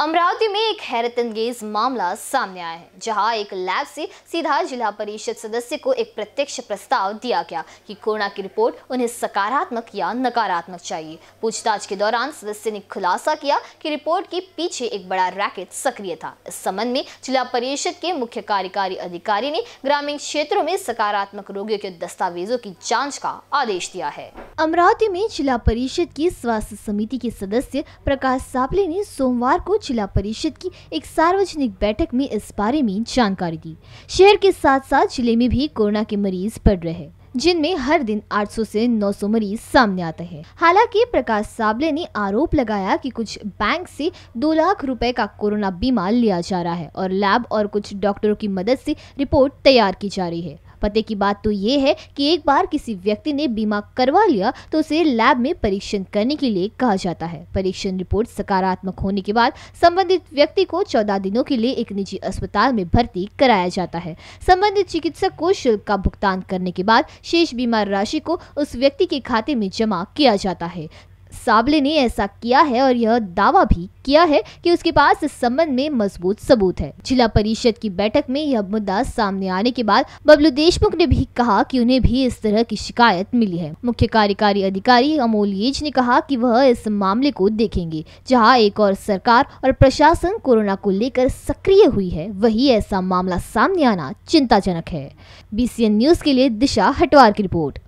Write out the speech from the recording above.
अमरावती में एक हैरत अंगेज मामला सामने आया है, जहाँ एक लैब से सीधा जिला परिषद सदस्य को एक प्रत्यक्ष प्रस्ताव दिया गया कि कोरोना की रिपोर्ट उन्हें सकारात्मक या नकारात्मक चाहिए। पूछताछ के दौरान सदस्य ने खुलासा किया कि रिपोर्ट के पीछे एक बड़ा रैकेट सक्रिय था। इस संबंध में जिला परिषद के मुख्य कार्यकारी अधिकारी ने ग्रामीण क्षेत्रों में सकारात्मक रोगियों के दस्तावेजों की जाँच का आदेश दिया है। अमरावती में जिला परिषद की स्वास्थ्य समिति के सदस्य प्रकाश सापले ने सोमवार को जिला परिषद की एक सार्वजनिक बैठक में इस बारे में जानकारी दी। शहर के साथ साथ ज़िले में भी कोरोना के मरीज़ बढ़ रहे हैं, जिनमें हर दिन 800 से 900 मरीज़ सामने आते हैं। हालाँकि प्रकाश साबले ने आरोप लगाया कि कुछ बैंक से दो लाख रुपए का कोरोना बीमा लिया जा रहा है और लैब और कुछ डॉक्टरों की मदद से रिपोर्ट तैयार की जा रही है। पते की बात तो ये है कि एक बार किसी व्यक्ति ने बीमा करवा लिया तो उसे लैब में परीक्षण करने के लिए कहा जाता है। परीक्षण रिपोर्ट सकारात्मक होने के बाद संबंधित व्यक्ति को चौदह दिनों के लिए एक निजी अस्पताल में भर्ती कराया जाता है। संबंधित चिकित्सक को शुल्क का भुगतान करने के बाद शेष बीमा राशि को उस व्यक्ति के खाते में जमा किया जाता है। साबले ने ऐसा किया है और यह दावा भी किया है कि उसके पास इस संबंध में मज़बूत सबूत है। जिला परिषद की बैठक में यह मुद्दा सामने आने के बाद बबलू देशमुख ने भी कहा कि उन्हें भी इस तरह की शिकायत मिली है। मुख्य कार्यकारी अधिकारी अमोल येज ने कहा कि वह इस मामले को देखेंगे, जहाँ एक और सरकार और प्रशासन कोरोना को लेकर सक्रिय हुई है, वही ऐसा मामला सामने आना चिंताजनक है। बीसीएन न्यूज़ के लिए दिशा हटवार की रिपोर्ट।